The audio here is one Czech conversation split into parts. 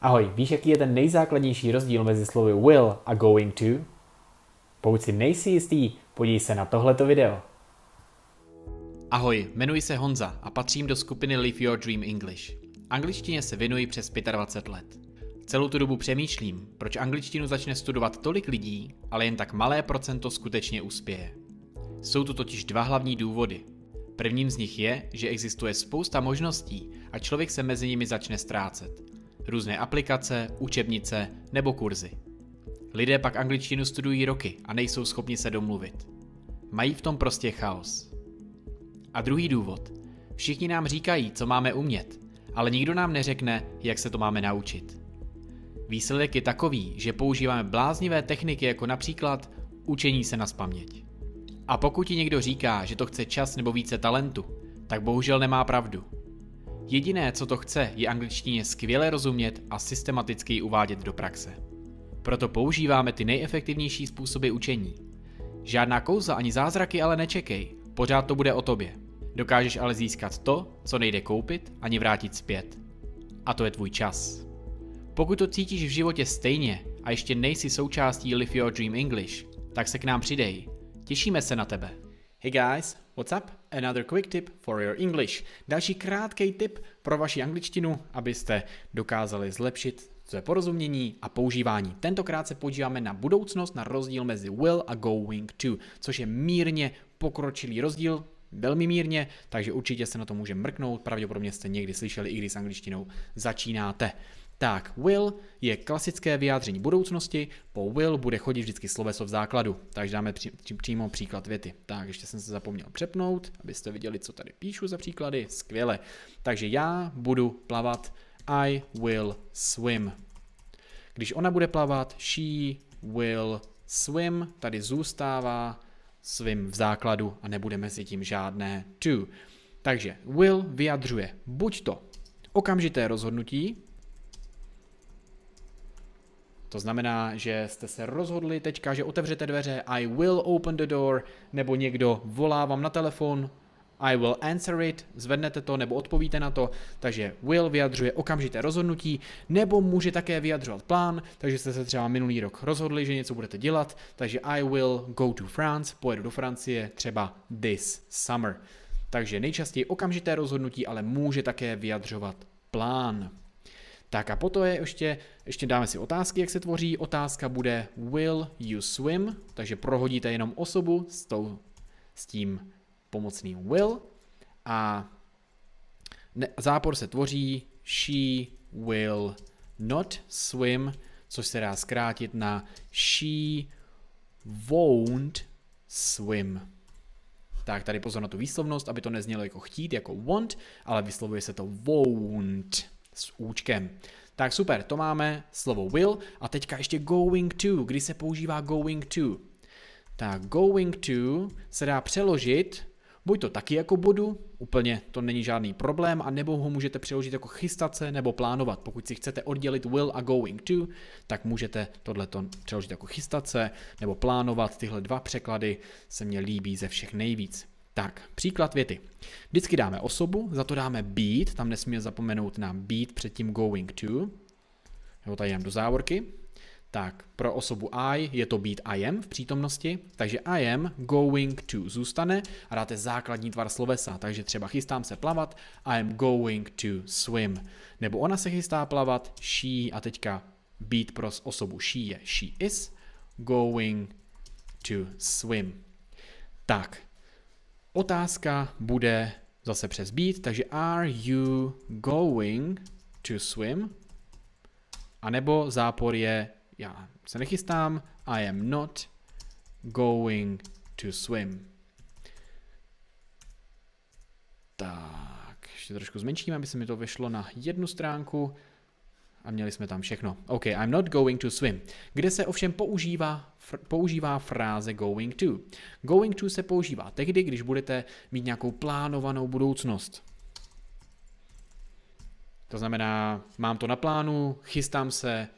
Ahoj, víš, jaký je ten nejzákladnější rozdíl mezi slovy will a going to? Pokud si nejsi jistý, podívej se na tohleto video. Ahoj, jmenuji se Honza a patřím do skupiny Live Your Dream English. Angličtině se věnuji přes 25 let. Celou tu dobu přemýšlím, proč angličtinu začne studovat tolik lidí, ale jen tak malé procento skutečně uspěje. Jsou tu totiž dva hlavní důvody. Prvním z nich je, že existuje spousta možností a člověk se mezi nimi začne ztrácet. Různé aplikace, učebnice nebo kurzy. Lidé pak angličtinu studují roky a nejsou schopni se domluvit. Mají v tom prostě chaos. A druhý důvod. Všichni nám říkají, co máme umět, ale nikdo nám neřekne, jak se to máme naučit. Výsledek je takový, že používáme bláznivé techniky jako například učení se na spaměť. A pokud ti někdo říká, že to chce čas nebo více talentu, tak bohužel nemá pravdu. Jediné, co to chce, je angličtině skvěle rozumět a systematicky ji uvádět do praxe. Proto používáme ty nejefektivnější způsoby učení. Žádná kouza ani zázraky ale nečekej, pořád to bude o tobě. Dokážeš ale získat to, co nejde koupit ani vrátit zpět. A to je tvůj čas. Pokud to cítíš v životě stejně a ještě nejsi součástí Live Your Dream English, tak se k nám přidej. Těšíme se na tebe. Hey guys, what's up? Another quick tip for your English. Další krátký tip pro vaši angličtinu, abyste dokázali zlepšit své porozumění a používání. Tentokrát se podíváme na budoucnost, na rozdíl mezi will a going to, což je mírně pokročilý rozdíl, velmi mírně, takže určitě se na to může mrknout, pravděpodobně jste někdy slyšeli, i když s angličtinou začínáte. Tak, will je klasické vyjádření budoucnosti, po will bude chodit vždycky sloveso v základu, takže dáme při, při, přímo příklad věty. Tak, ještě jsem se zapomněl přepnout, abyste viděli, co tady píšu za příklady, skvěle. Takže já budu plavat, I will swim. Když ona bude plavat, she will swim, tady zůstává swim v základu a nebude mezi tím žádné to. Takže will vyjadřuje buď to okamžité rozhodnutí, to znamená, že jste se rozhodli teďka, že otevřete dveře, I will open the door, nebo někdo volá vám na telefon, I will answer it, zvednete to nebo odpovíte na to, takže will vyjadřuje okamžité rozhodnutí, nebo může také vyjadřovat plán, takže jste se třeba minulý rok rozhodli, že něco budete dělat, takže I will go to France, pojedu do Francie třeba this summer. Takže nejčastěji okamžité rozhodnutí, ale může také vyjadřovat plán. Tak a potom je ještě, ještě dáme si otázky, jak se tvoří. Otázka bude will you swim, takže prohodíte jenom osobu s, tou, s tím pomocným will a ne, zápor se tvoří she will not swim, což se dá zkrátit na she won't swim. Tak tady pozor na tu výslovnost, aby to neznělo jako chtít, jako want, ale vyslovuje se to won't s účkem. Tak super, to máme slovo will a teďka ještě going to, kdy se používá going to. Tak going to se dá přeložit buď to taky jako budu, úplně to není žádný problém, a nebo ho můžete přeložit jako chystat se nebo plánovat. Pokud si chcete oddělit will a going to, tak můžete tohleto přeložit jako chystat se nebo plánovat. Tyhle dva překlady se mně líbí ze všech nejvíc. Tak, příklad věty. Vždycky dáme osobu, za to dáme být, tam nesmíme zapomenout na být před tím going to. Jo, tady jdem do závorky. Tak, pro osobu I je to být I am v přítomnosti, takže I am going to zůstane a dáte základní tvar slovesa, takže třeba chystám se plavat, I am going to swim. Nebo ona se chystá plavat, she a teďka být pro osobu she je she is going to swim. Tak, Otázka bude zase přes být, takže are you going to swim? A nebo zápor je, já se nechystám, I am not going to swim. Tak, ještě trošku zmenším, aby se mi to vyšlo na jednu stránku a měli jsme tam všechno. OK, I'm not going to swim. Kde se ovšem používá, fr- používá fráze going to? Going to se používá tehdy, když budete mít nějakou plánovanou budoucnost. To znamená, mám to na plánu, chystám se,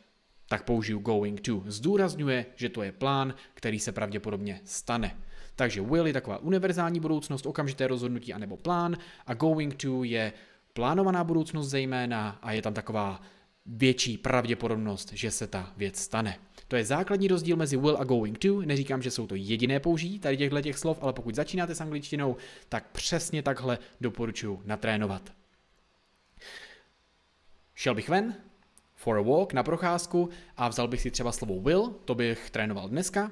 tak použiju going to. Zdůrazňuje, že to je plán, který se pravděpodobně stane. Takže will je taková univerzální budoucnost, okamžité rozhodnutí anebo plán a going to je plánovaná budoucnost zejména a je tam taková větší pravděpodobnost, že se ta věc stane. To je základní rozdíl mezi will a going to. Neříkám, že jsou to jediné použití tady těchto těch slov, ale pokud začínáte s angličtinou, tak přesně takhle doporučuji natrénovat. Šel bych ven, for a walk, na procházku a vzal bych si třeba slovo will, to bych trénoval dneska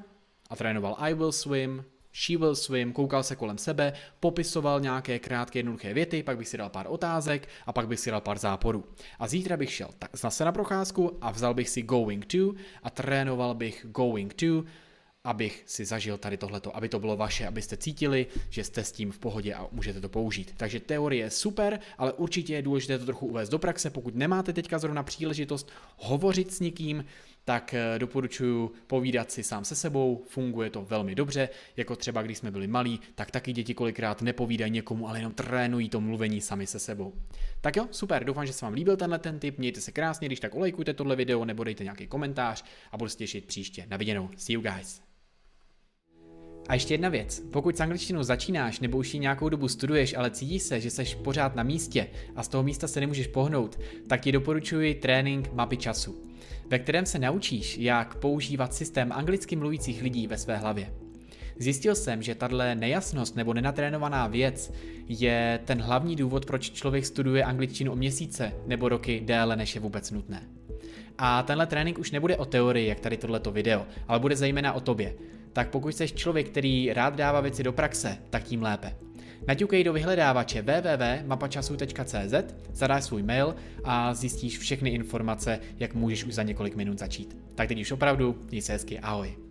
a trénoval I will swim, she will swim, koukal se kolem sebe, popisoval nějaké krátké jednoduché věty, pak bych si dal pár otázek a pak bych si dal pár záporů. A zítra bych šel zase na procházku a vzal bych si going to a trénoval bych going to, abych si zažil tady tohleto, aby to bylo vaše, abyste cítili, že jste s tím v pohodě a můžete to použít. Takže teorie je super, ale určitě je důležité to trochu uvést do praxe. Pokud nemáte teďka zrovna příležitost hovořit s někým, tak eh, doporučuji povídat si sám se sebou, funguje to velmi dobře, jako třeba když jsme byli malí, tak taky děti kolikrát nepovídají někomu, ale jenom trénují to mluvení sami se sebou. Tak jo, super, doufám, že se vám líbil tenhle ten tip, mějte se krásně, když tak olejkujte tohle video nebo dejte nějaký komentář a budu se těšit příště. Na viděnou, see you guys. A ještě jedna věc. Pokud s angličtinou začínáš nebo už ji nějakou dobu studuješ, ale cítíš se, že seš pořád na místě a z toho místa se nemůžeš pohnout, tak ti doporučuji trénink mapy času, ve kterém se naučíš, jak používat systém anglicky mluvících lidí ve své hlavě. Zjistil jsem, že tahle nejasnost nebo nenatrénovaná věc je ten hlavní důvod, proč člověk studuje angličtinu o měsíce nebo roky déle, než je vůbec nutné. A tenhle trénink už nebude o teorii, jak tady tohleto video, ale bude zejména o tobě tak pokud jsi člověk, který rád dává věci do praxe, tak tím lépe. Naťukej do vyhledávače www.mapačasu.cz, zadáš svůj mail a zjistíš všechny informace, jak můžeš už za několik minut začít. Tak teď už opravdu, měj se hezky, ahoj.